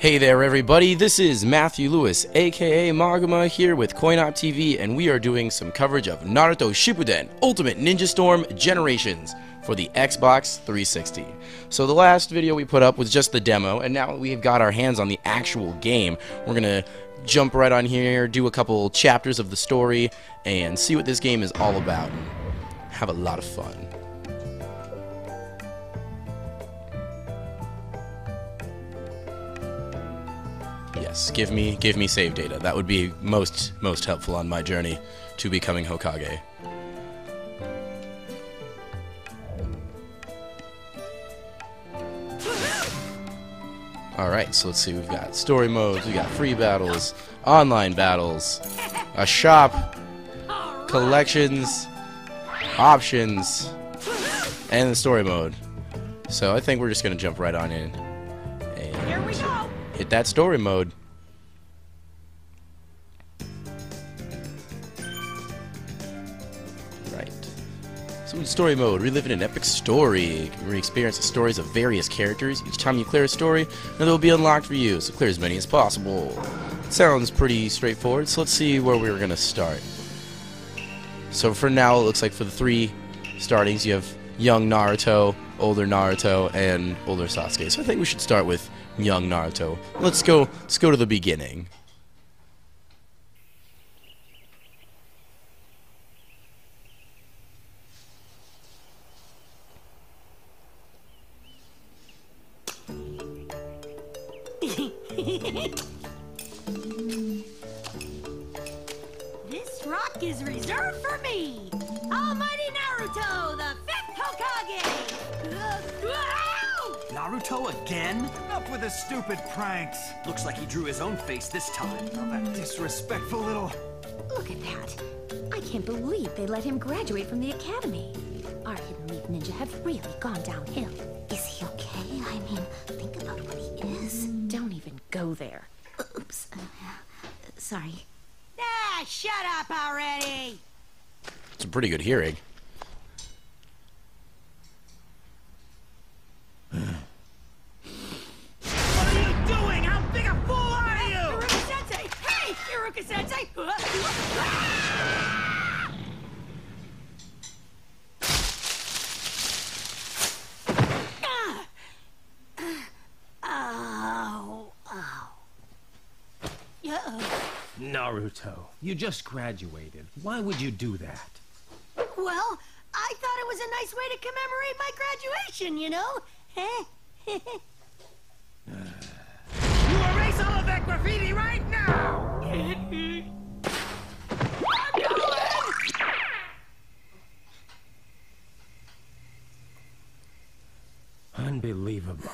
Hey there everybody, this is Matthew Lewis, aka Magama, here with CoinOp TV, and we are doing some coverage of Naruto Shippuden Ultimate Ninja Storm Generations for the Xbox 360. So the last video we put up was just the demo, and now we've got our hands on the actual game. We're gonna jump right on here, do a couple chapters of the story, and see what this game is all about, and have a lot of fun. Yes, give me give me save data. That would be most most helpful on my journey to becoming Hokage. Alright, so let's see, we've got story modes, we've got free battles, online battles, a shop, collections, options, and the story mode. So I think we're just gonna jump right on in. Go. hit that story mode. So in story mode, reliving an epic story. We experience the stories of various characters. Each time you clear a story, another will be unlocked for you, so clear as many as possible. Sounds pretty straightforward, so let's see where we were to start. So for now, it looks like for the three startings, you have young Naruto, older Naruto, and older Sasuke. So I think we should start with young Naruto. Let's go. Let's go to the beginning. His own face this time. Oh, that disrespectful little... Look at that. I can't believe they let him graduate from the academy. Our hidden leaf ninja have really gone downhill. Is he okay? I mean, think about what he is. Don't even go there. Oops. Uh, sorry. Ah, shut up already. It's a pretty good hearing. Naruto, you just graduated. Why would you do that? Well, I thought it was a nice way to commemorate my graduation, you know? You erase all of that graffiti right now! I'm going! Unbelievable.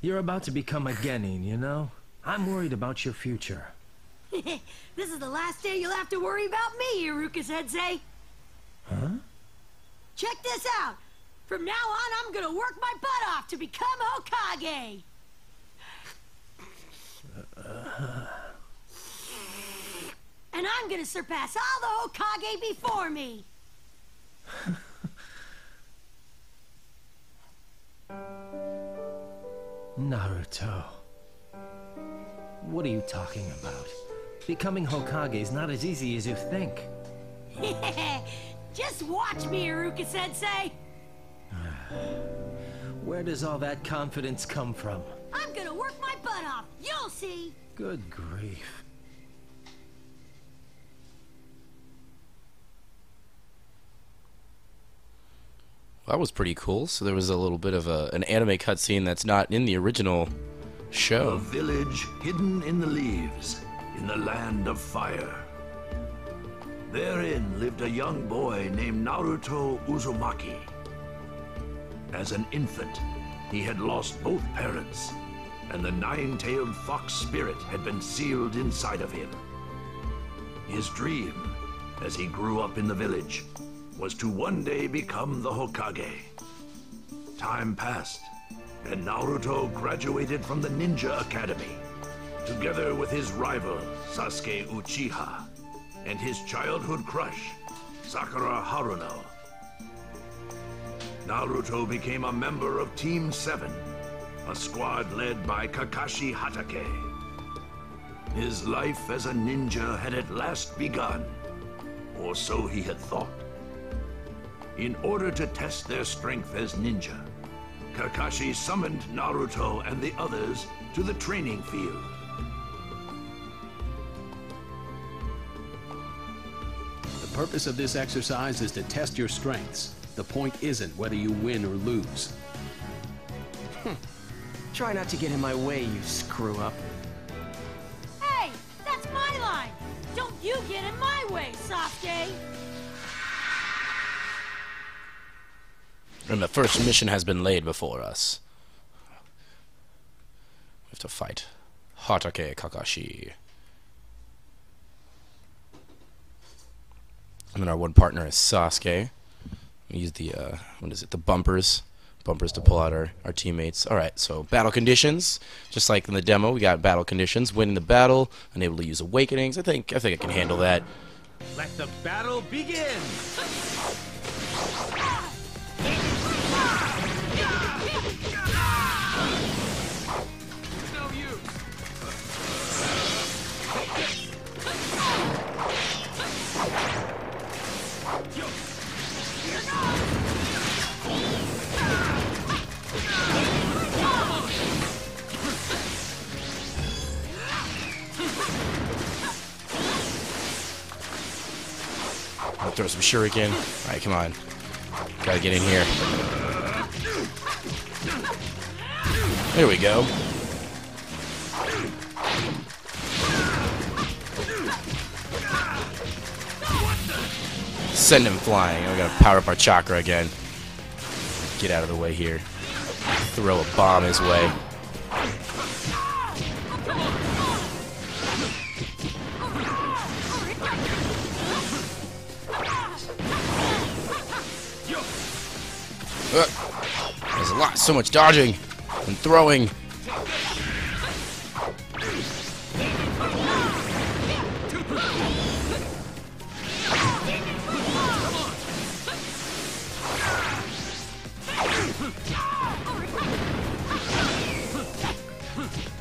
You're about to become a Genin, you know? I'm worried about your future. this is the last day you'll have to worry about me, Iruka Sensei. Huh? Check this out. From now on, I'm gonna work my butt off to become Hokage. And I'm gonna surpass all the Hokage before me. Naruto. What are you talking about? Becoming Hokage is not as easy as you think. Just watch me, Iruka Sensei. Where does all that confidence come from? I'm gonna work my butt off. You'll see. Good grief. That was pretty cool. So there was a little bit of a, an anime cutscene that's not in the original show. A village hidden in the leaves, in the land of fire. Therein lived a young boy named Naruto Uzumaki. As an infant, he had lost both parents, and the nine-tailed fox spirit had been sealed inside of him. His dream, as he grew up in the village, was to one day become the Hokage. Time passed, and Naruto graduated from the Ninja Academy, together with his rival, Sasuke Uchiha, and his childhood crush, Sakura Haruno. Naruto became a member of Team 7, a squad led by Kakashi Hatake. His life as a ninja had at last begun, or so he had thought. In order to test their strength as ninja, Kakashi summoned Naruto and the others to the training field. Purpose of this exercise is to test your strengths. The point isn't whether you win or lose. Hmm. Try not to get in my way, you screw up. Hey, that's my line! Don't you get in my way, Sasuke! And the first mission has been laid before us. We have to fight Hatake Kakashi. And then our one partner is Sasuke. We use the, uh, what is it, the bumpers. Bumpers to pull out our, our teammates. Alright, so battle conditions. Just like in the demo, we got battle conditions. Winning the battle, unable to use awakenings. I think I think I can handle that. Let the battle begin! Throw some shuriken. Alright, come on. Gotta get in here. There we go. Send him flying. We gotta power up our chakra again. Get out of the way here. Throw a bomb his way. So much dodging and throwing.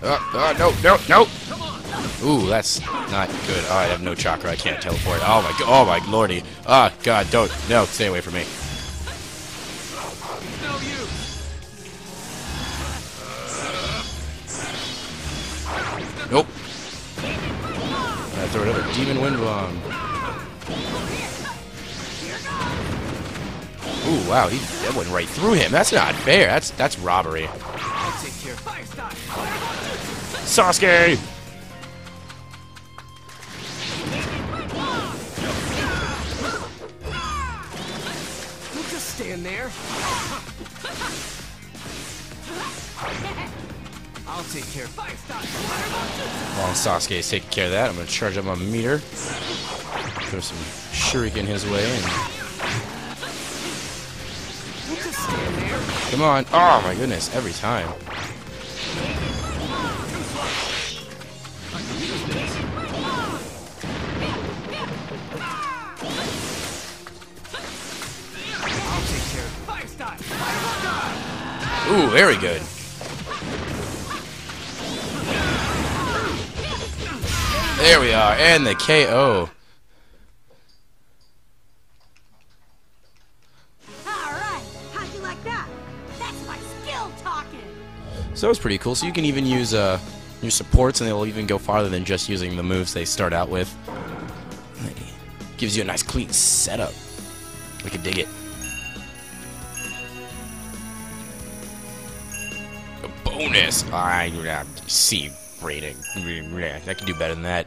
Uh, uh, no, no, no. Ooh, that's not good. Oh, I have no chakra. I can't teleport. Oh my, oh my lordy. Ah, God, don't. No, stay away from me. I throw another demon wind bomb. Ooh, wow, he, that went right through him. That's not fair. That's that's robbery. I'll take care. Fire style! Sasuke! I'll take care. While Sasuke is taking care of that, I'm gonna charge up my meter. Throw some shuriken his way and Don't just stand there. come on. Oh my goodness, every time. I'll take care. Fire style! Ooh, very good. There we are, and the KO. Alright, like that? That's my skill talking! So it's pretty cool. So you can even use uh, your supports, and they'll even go farther than just using the moves they start out with. Gives you a nice clean setup. We can dig it. A bonus. I uh, C rating. I can do better than that.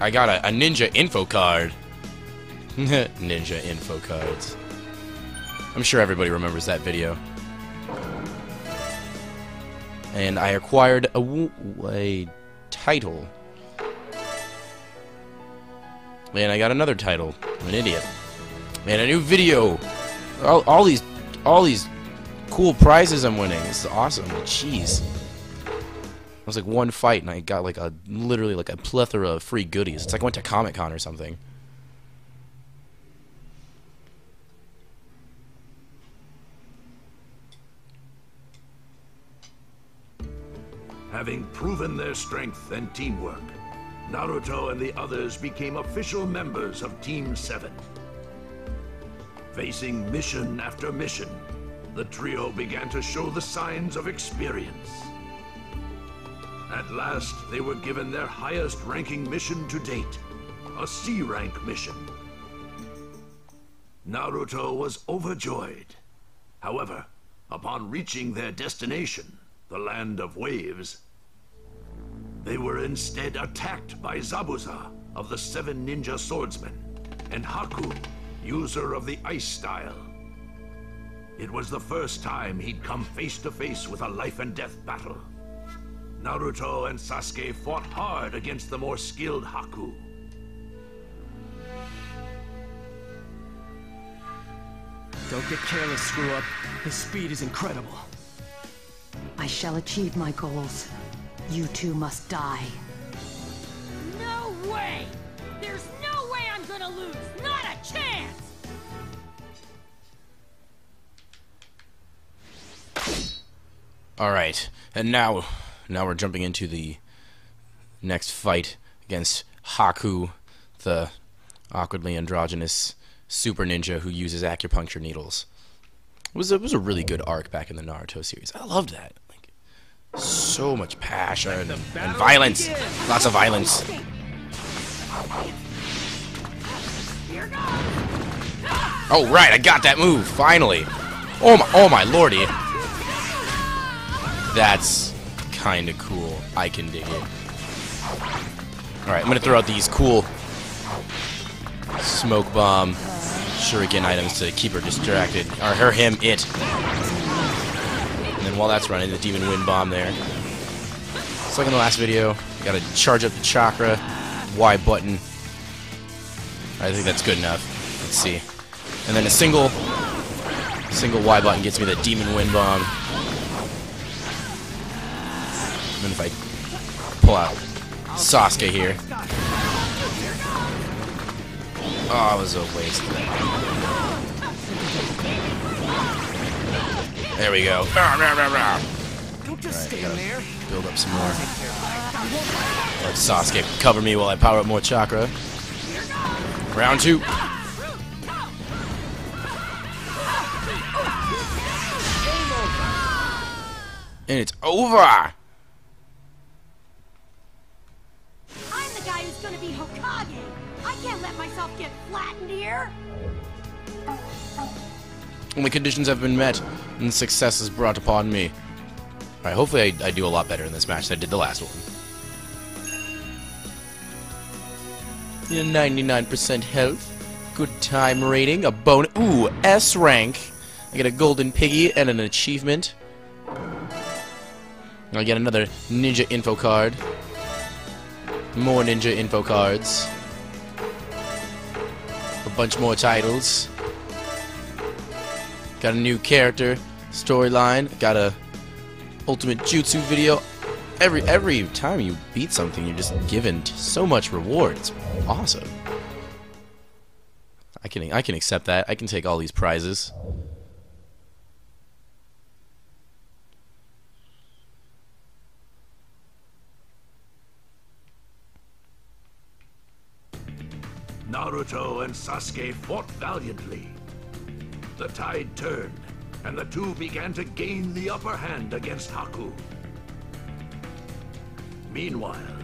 I, got a, a ninja info card. ninja info cards. I'm sure everybody remembers that video. And I acquired a, a title. And I got another title. I'm an idiot. And a new video. All, all these, all these cool prizes I'm winning. This is awesome. Jeez. It was like one fight, and I got like a literally like a plethora of free goodies. It's like I went to Comic Con or something. Having proven their strength and teamwork, Naruto and the others became official members of Team 7. Facing mission after mission, the trio began to show the signs of experience. At last, they were given their highest ranking mission to date, a C rank mission. Naruto was overjoyed. However, upon reaching their destination, the Land of Waves, they were instead attacked by Zabuza of the Seven Ninja Swordsmen and Haku, user of the Ice Style. It was the first time he'd come face to face with a life and death battle. Naruto and Sasuke fought hard against the more skilled Haku. Don't get careless, screw up. His speed is incredible. I shall achieve my goals. You two must die. No way! There's no way I'm gonna lose! Not a chance! All right, and now, now we're jumping into the next fight against Haku, the awkwardly androgynous super ninja who uses acupuncture needles. It was a, it was a really good arc back in the Naruto series. I loved that. Like, so much passion and, and violence, lots of violence. Oh right, I got that move finally. Oh my, oh my lordy. That's kind of cool. I can dig it. Alright, I'm gonna throw out these cool smoke bomb shuriken items to keep her distracted. Or her, him, it. And then while that's running, the demon wind bomb there. It's like in the last video. Gotta charge up the chakra. Y button. I think that's good enough. Let's see. And then a single single Y button gets me the demon wind bomb. Then if I pull out Sasuke here. Oh, it was a waste. There we go. Don't just stand there. Build up some more. Let Sasuke cover me while I power up more chakra. Round two. And it's over! Only conditions have been met, and success is brought upon me. Alright, hopefully I, I do a lot better in this match than I did the last one. 99% health. Good time rating. A bone. Ooh, S rank. I get a golden piggy and an achievement. I get another ninja info card. More ninja info cards. A bunch more titles. Got a new character, storyline. Got a ultimate jutsu video. Every every time you beat something, you're just given so much reward. It's awesome. I can I can accept that. I can take all these prizes. Naruto and Sasuke fought valiantly. The tide turned, and the two began to gain the upper hand against Haku. Meanwhile,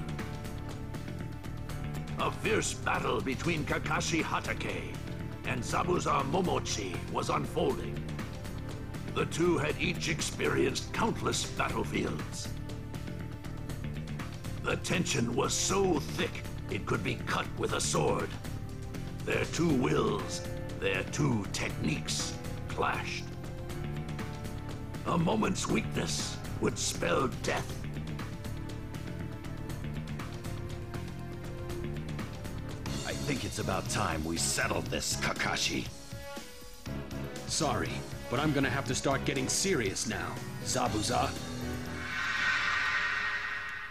a fierce battle between Kakashi Hatake and Zabuza Momochi was unfolding. The two had each experienced countless battlefields. The tension was so thick it could be cut with a sword. Their two wills, their two techniques clashed. A moment's weakness would spell death. I think it's about time we settled this, Kakashi. Sorry, but I'm gonna have to start getting serious now, Zabuza.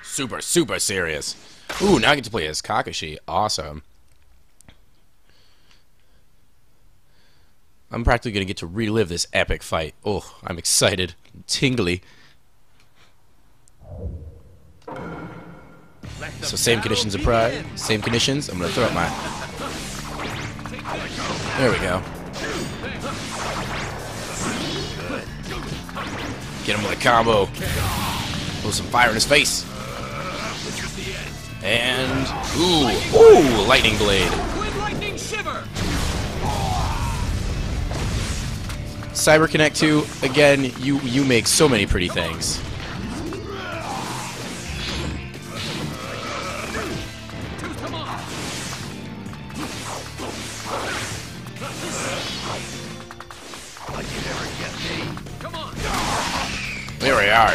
Super, super serious. Ooh, now I get to play as Kakashi. Awesome. I'm practically going to get to relive this epic fight. Oh, I'm excited. tingly. So same conditions of pride, Same conditions. I'm going to throw up my... There we go. Get him with a combo. Blow some fire in his face. And ooh, ooh, lightning blade. Cyber Connect 2, again, you you make so many pretty things. There we are.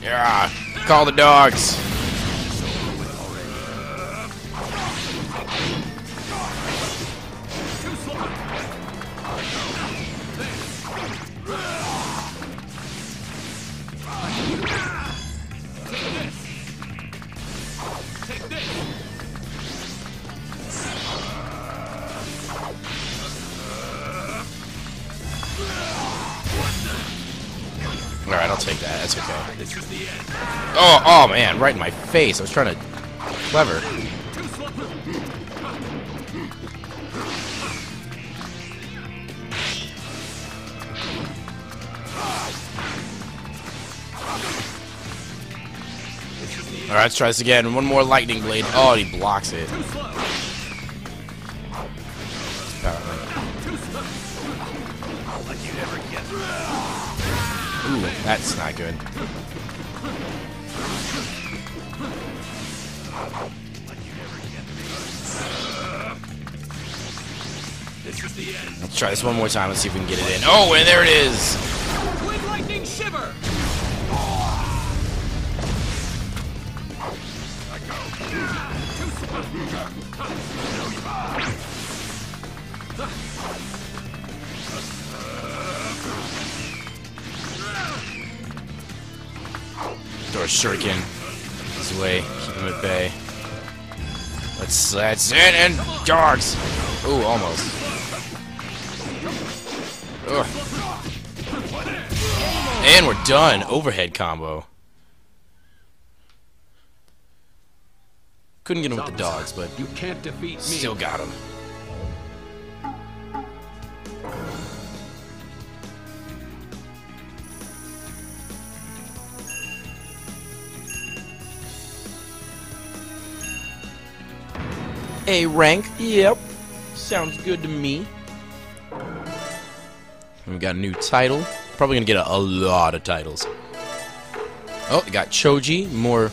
Yeah, call the dogs. Face. I was trying to... Clever. Alright, let's try this again. One more lightning blade. Oh, he blocks it. Ooh, that's not good. Let's try this one more time. Let's see if we can get it in. Oh, and there it is. Twin lightning shiver. Throw a shuriken his way. Keep him at bay. Let's that's it and dogs. Ooh, almost. Ugh. And we're done. Overhead combo. Couldn't get him with the dogs, but You can't defeat me. still got him. A rank? Yep. Sounds good to me. We got a new title. Probably gonna get a, a lot of titles. Oh, we got Choji, more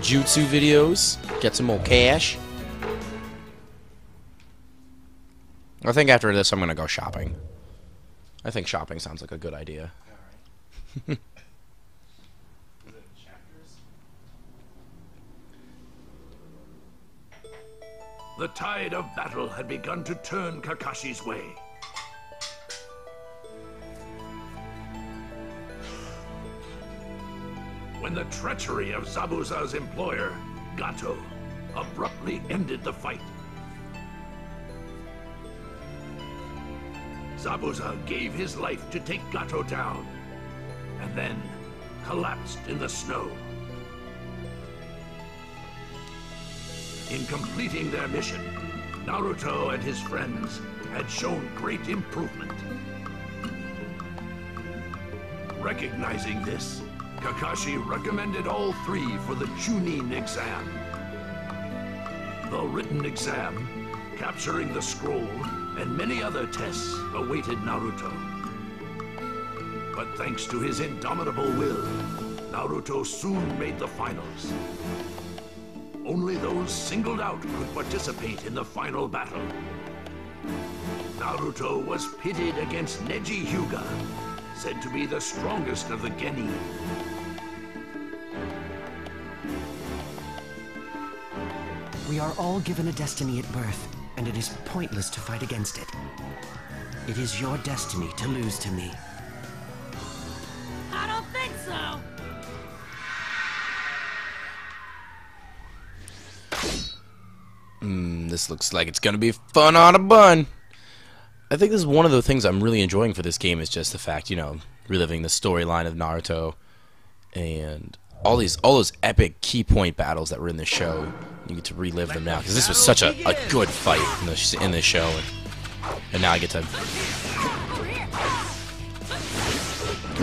jutsu videos. Get some more cash. I think after this I'm gonna go shopping. I think shopping sounds like a good idea. The tide of battle had begun to turn Kakashi's way. When the treachery of Zabuza's employer, Gato, abruptly ended the fight. Zabuza gave his life to take Gato down, and then collapsed in the snow. In completing their mission, Naruto and his friends had shown great improvement. Recognizing this, Kakashi recommended all three for the Chunin exam. The written exam, capturing the scroll, and many other tests awaited Naruto. But thanks to his indomitable will, Naruto soon made the finals. Only those singled out could participate in the final battle. Naruto was pitted against Neji Hyuga, said to be the strongest of the Genin. We are all given a destiny at birth, and it is pointless to fight against it. It is your destiny to lose to me. I don't think so! Hmm. this looks like it's gonna be fun on a bun. I think this is one of the things I'm really enjoying for this game is just the fact, you know, reliving the storyline of Naruto and all these all those epic key point battles that were in the show. You get to relive them now because this was such a, a good fight in the in the show, and, and now I get to.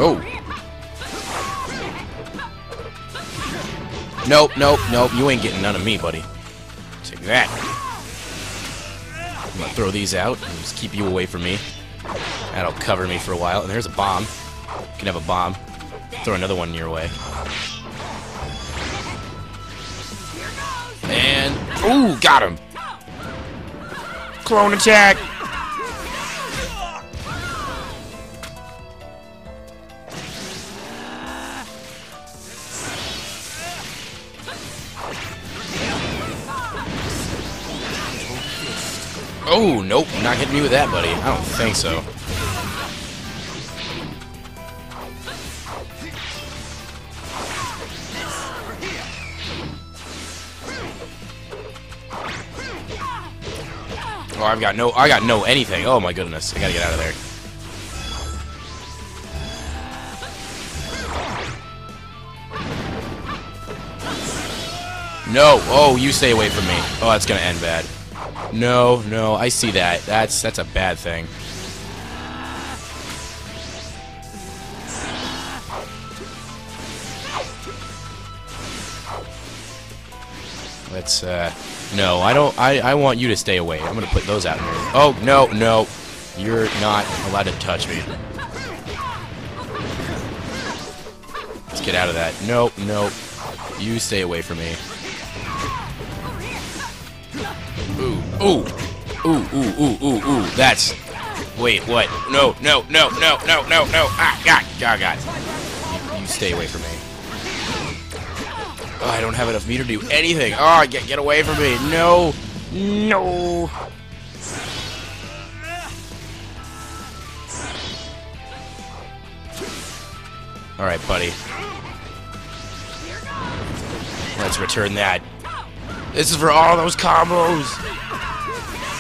Oh. Nope, nope, nope. You ain't getting none of me, buddy. Take that. I'm gonna throw these out and just keep you away from me. That'll cover me for a while. And there's a bomb. You can have a bomb. Throw another one your way. And ooh, got him. Clone attack. Oh, nope, not hitting me with that, buddy. I don't think so. Oh, I've got no, I got no anything. Oh my goodness, I gotta get out of there. No, oh, you stay away from me. Oh, that's gonna end bad. No, no, I see that. That's that's a bad thing. Let's uh no, I don't I I want you to stay away. I'm going to put those out here. Oh, no, no. You're not allowed to touch me. Let's get out of that. Nope, nope. You stay away from me. Ooh, ooh, ooh, ooh, ooh, ooh, ooh. That's. Wait, what? No, no, no, no, no, no, no. Ah, God, God, God. You, you stay away from me. Oh, I don't have enough meter to do anything. Oh, get get away from me. No, no. All right, buddy. Let's return that. This is for all those combos.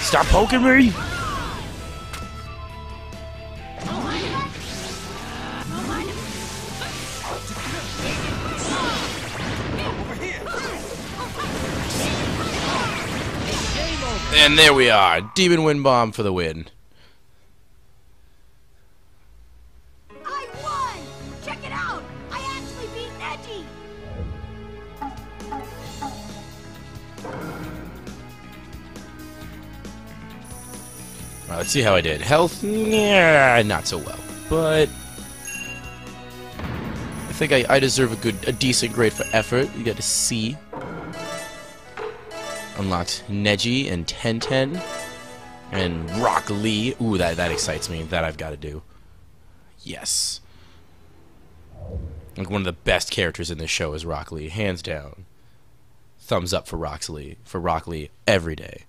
Stop poking me. And there we are. Demon Wind Bomb for the win. I won! Check it out! I actually beat Neji! Right, let's see how I did. Health, yeah, not so well, but I think I, I deserve a good, a decent grade for effort. You got a C. Unlocked Neji and Tenten and Rock Lee. Ooh, that that excites me. That I've got to do. Yes. Like one of the best characters in this show is Rock Lee, hands down. Thumbs up for Rock Lee, for Rock Lee every day.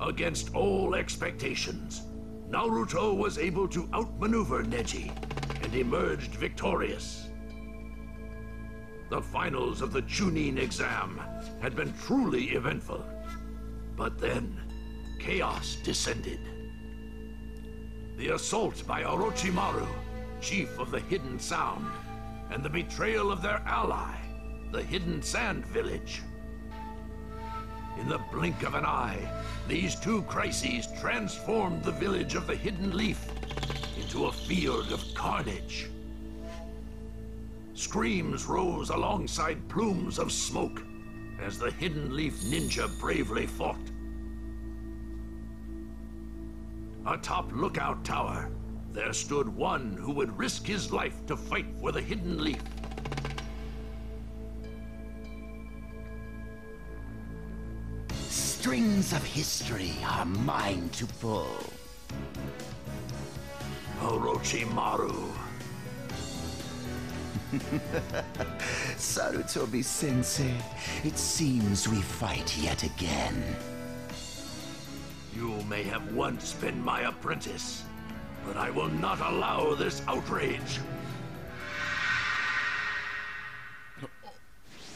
Against all expectations, Naruto was able to outmaneuver Neji and emerged victorious. The finals of the Chunin exam had been truly eventful. But then, chaos descended. The assault by Orochimaru, chief of the Hidden Sound, and the betrayal of their ally, the Hidden Sand Village. In the blink of an eye, these two crises transformed the village of the Hidden Leaf into a field of carnage. Screams rose alongside plumes of smoke as the Hidden Leaf ninja bravely fought. Atop Lookout Tower, there stood one who would risk his life to fight for the Hidden Leaf. Strings of history are mine to pull. Orochimaru. Sarutobi Sensei, it seems we fight yet again. You may have once been my apprentice, but I will not allow this outrage.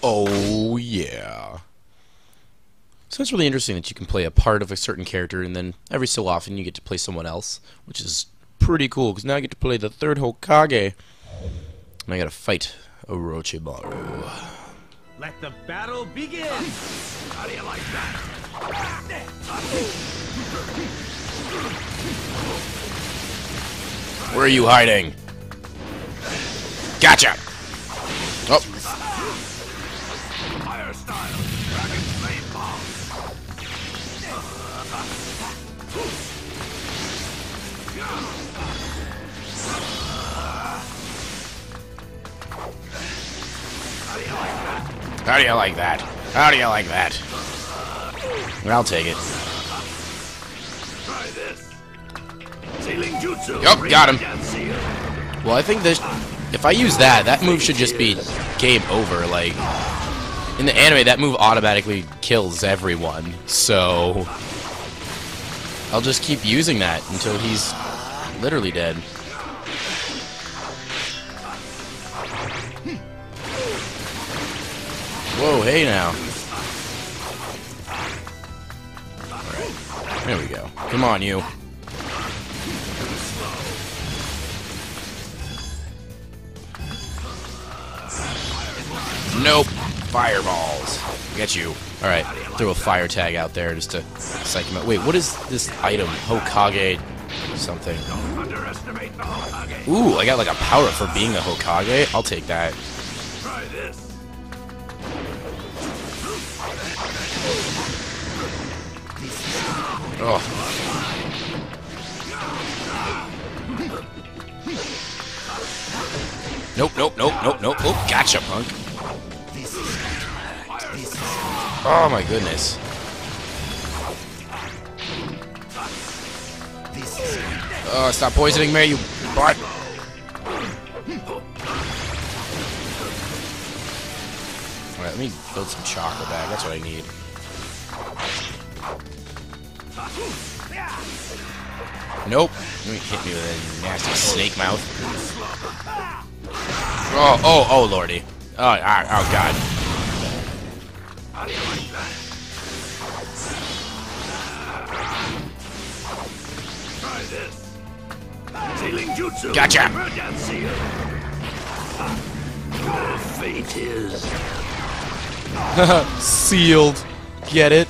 Oh yeah. So it's really interesting that you can play a part of a certain character, and then every so often you get to play someone else, which is pretty cool. Because now I get to play the third Hokage, and I gotta fight Orochimaru. Let the battle begin! How do you like that? Where are you hiding? Gotcha. How do you like that? How do you like that? I'll take it. Try this. Sealing jutsu. Yup, got him. Well, I think this. If I use that, that move should just be game over. Like in the anime, that move automatically kills everyone. So I'll just keep using that until he's literally dead. Whoa, hey now. Alright. There we go. Come on, you. Nope. Fireballs. Get you. Alright, throw a fire tag out there just to psych him out. Wait, what is this item? Hokage something. Ooh, I got like a power for being a Hokage. I'll take that. Try this. Oh. Nope, nope, nope, nope, nope. Oh, gotcha, punk. Oh my goodness. Oh, stop poisoning me, you butt. Alright, let me build some chakra back. That's what I need. Nope. You hit me with a nasty snake mouth. Oh, oh, oh, lordy. Oh, ah, oh, God. How do you like that? Try this. Sealing jutsu. Gotcha. Your fate is. Sealed. Get it?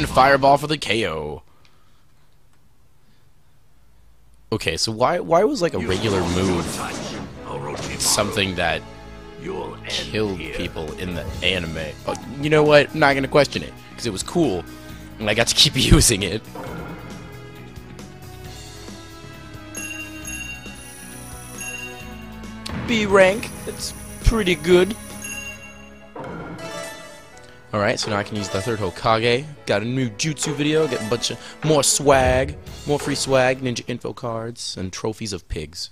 And fireball for the KO. Okay, so why why was like a regular move something that killed people in the anime? Oh, you know what? I'm not gonna question it because it was cool, and I got to keep using it. B rank. That's pretty good. Alright, so now I can use the third Hokage. Got a new jutsu video, get a bunch of more swag, more free swag, ninja info cards, and trophies of pigs.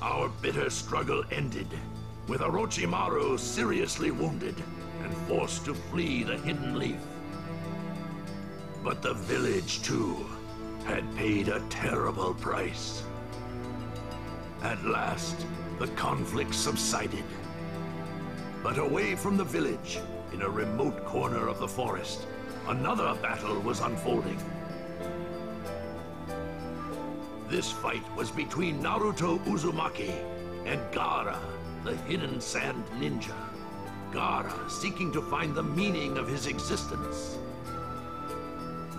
Our bitter struggle ended, with Orochimaru seriously wounded and forced to flee the Hidden Leaf. But the village, too, had paid a terrible price. At last, the conflict subsided. But away from the village, in a remote corner of the forest, another battle was unfolding. This fight was between Naruto Uzumaki and Gaara, the hidden sand ninja. Gaara seeking to find the meaning of his existence.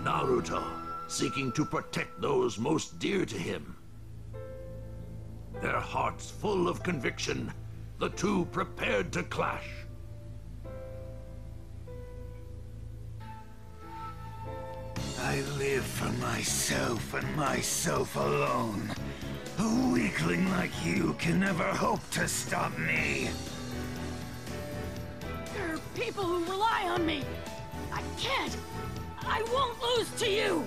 Naruto seeking to protect those most dear to him. Their hearts full of conviction, the two prepared to clash. I live for myself and myself alone. A weakling like you can never hope to stop me. There are people who rely on me. I can't. I won't lose to you.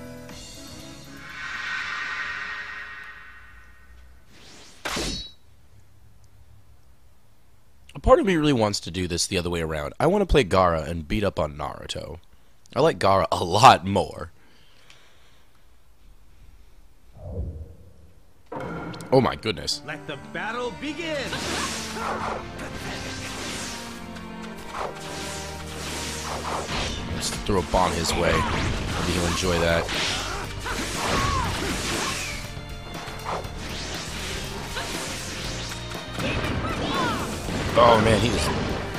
A part of me really wants to do this the other way around. I want to play Gaara and beat up on Naruto. I like Gaara a lot more. Oh my goodness. Let the battle begin! Just throw a bomb his way. Maybe he'll enjoy that. Oh man, he's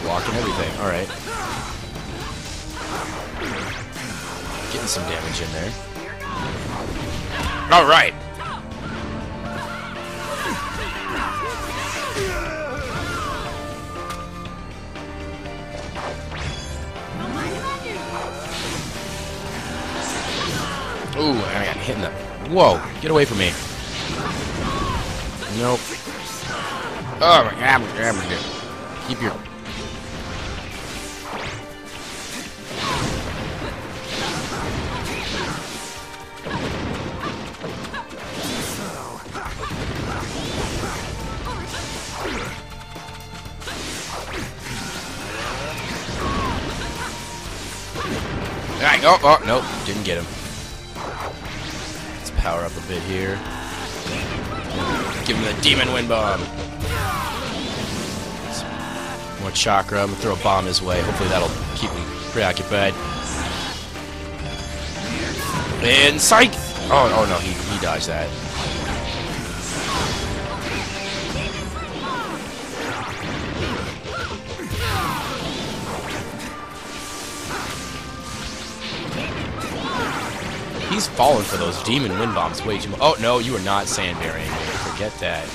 blocking everything. Alright. Getting some damage in there. Alright! Whoa, get away from me. Nope. Oh my god, I'm gonna Keep your... Alright, oh, oh, nope, didn't get him. Up a bit here. Give him the demon wind bomb. More chakra. I'm gonna throw a bomb his way. Hopefully that'll keep him preoccupied. And psych! Oh, oh no, he, he dodged that. He's falling for those demon wind bombs way too much. Oh no, you are not sandberrying me. Forget that.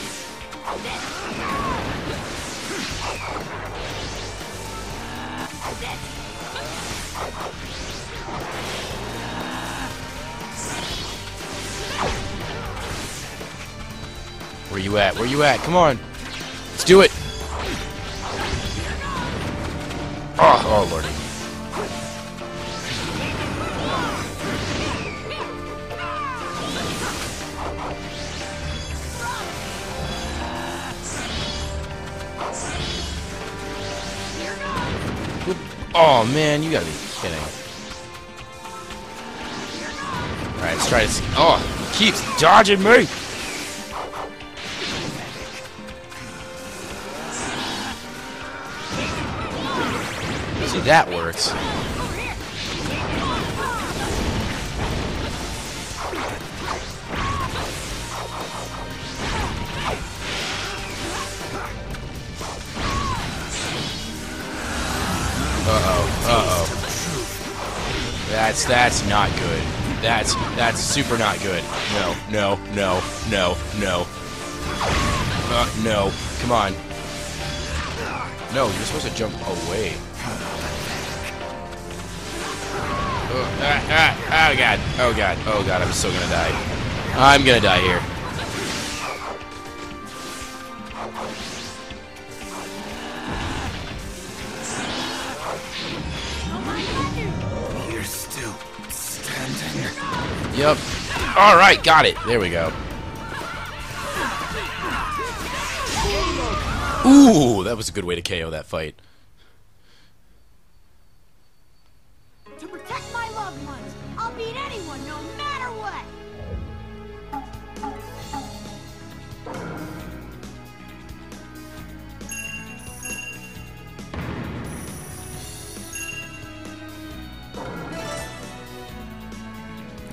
Where you at? Where you at? Come on. Let's do it. Oh, oh lordy. Man, you gotta be kidding. Alright, let's try to. Oh, he keeps dodging me! See, that works. That's, that's not good. That's, that's super not good. No, no, no, no, no. Uh, no. Come on. No, you're supposed to jump away. Oh, ah, ah, oh god, oh god, oh god, I'm still gonna die. I'm gonna die here. Yep. Alright, got it. There we go. Ooh, that was a good way to KO that fight.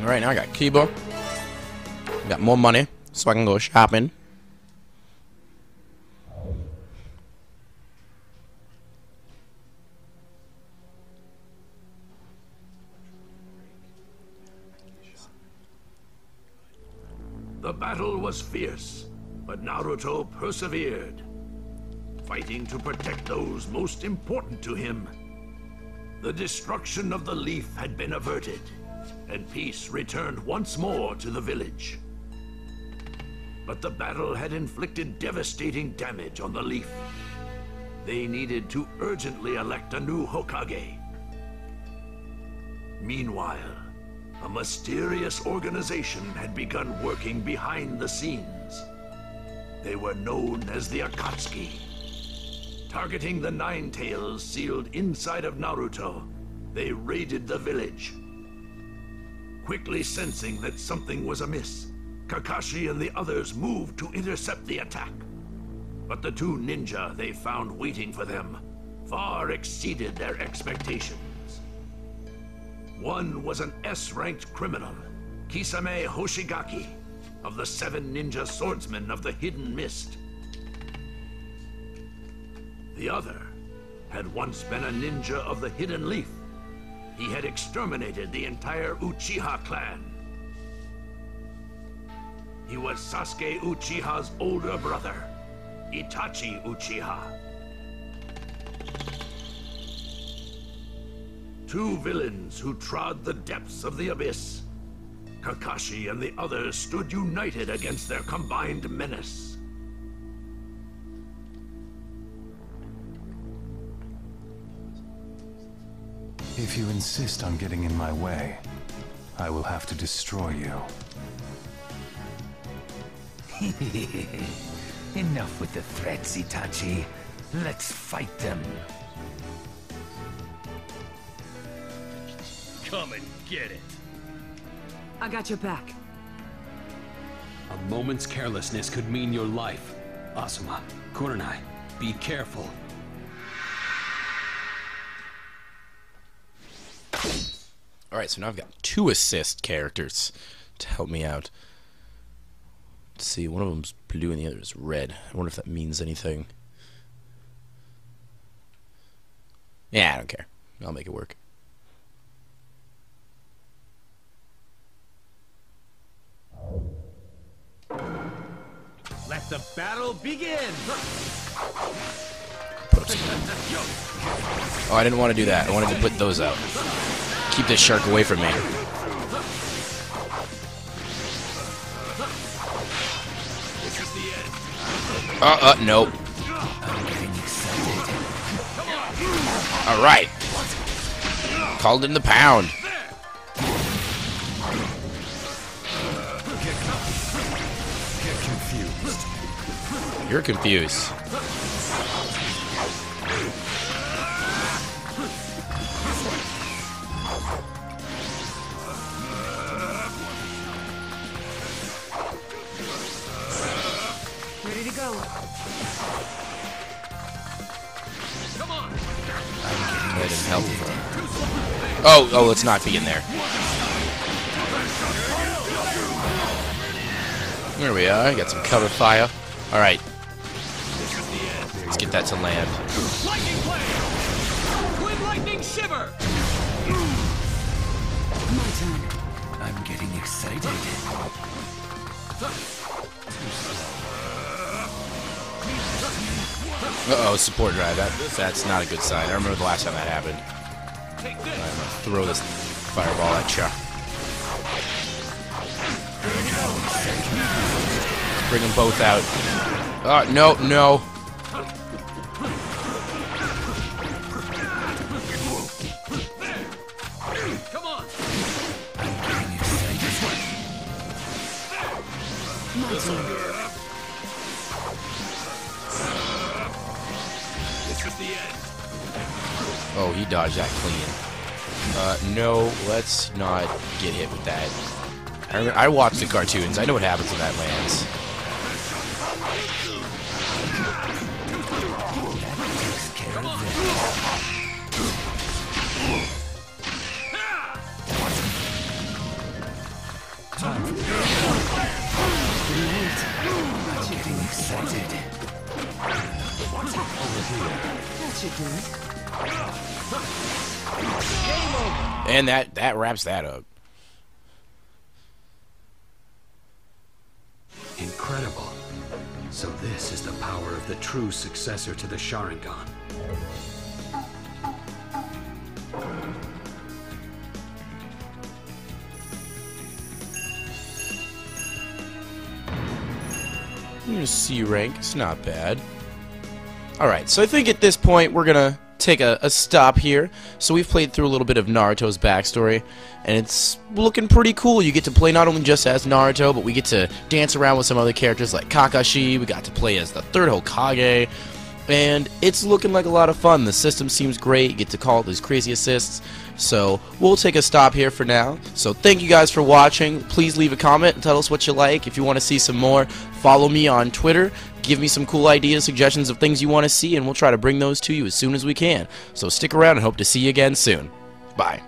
Alright, now I got Kiba. Got more money, so I can go shopping. The battle was fierce, but Naruto persevered, fighting to protect those most important to him. The destruction of the leaf had been averted, and peace returned once more to the village. But the battle had inflicted devastating damage on the leaf. They needed to urgently elect a new Hokage. Meanwhile, a mysterious organization had begun working behind the scenes. They were known as the Akatsuki. Targeting the Nine Tails sealed inside of Naruto, they raided the village. Quickly sensing that something was amiss, Kakashi and the others moved to intercept the attack. But the two ninja they found waiting for them far exceeded their expectations. One was an S-ranked criminal, Kisame Hoshigaki, of the Seven Ninja Swordsmen of the Hidden Mist. The other had once been a ninja of the Hidden Leaf. He had exterminated the entire Uchiha clan. He was Sasuke Uchiha's older brother, Itachi Uchiha. Two villains who trod the depths of the abyss. Kakashi and the others stood united against their combined menace. If you insist on getting in my way, I will have to destroy you. Enough with the threats, Itachi. Let's fight them. Come and get it. I got your back. A moment's carelessness could mean your life. Asuma, Kurenai, be careful. Alright, so now I've got two assist characters to help me out. Let's see, one of them's blue and the other is red. I wonder if that means anything. Yeah, I don't care. I'll make it work. Let the battle begin. Put up some. Oh, I didn't want to do that. I wanted to put those out. Keep this shark away from me. Uh, uh, nope. Alright. Called in the pound. You're confused. Oh, oh, let's not be in there. There we are. Got some cover fire. All right. Let's get that to land. Lightning. Twin lightning shiver. My turn. I'm getting excited. Uh oh, support drive. That that's not a good sign. I remember the last time that happened. I'm gonna throw this fireball at you. Bring them both out. Uh, no, no. Oh, he dodged that clean. Uh, no, let's not get hit with that. I, remember, I watched the cartoons. I know what happens when that lands. And that, that wraps that up. Incredible. So this is the power of the true successor to the Sharingan. C rank. It's not bad. Alright, so I think at this point we're gonna take a, a stop here. So we've played through a little bit of Naruto's backstory, and it's looking pretty cool. You get to play not only just as Naruto, but we get to dance around with some other characters like Kakashi, we got to play as the third Hokage, and it's looking like a lot of fun. The system seems great, you get to call these crazy assists, so we'll take a stop here for now. So thank you guys for watching. Please leave a comment and tell us what you like. If you want to see some more, follow me on Twitter. Give me some cool ideas, suggestions of things you want to see, and we'll try to bring those to you as soon as we can. So stick around and hope to see you again soon. Bye.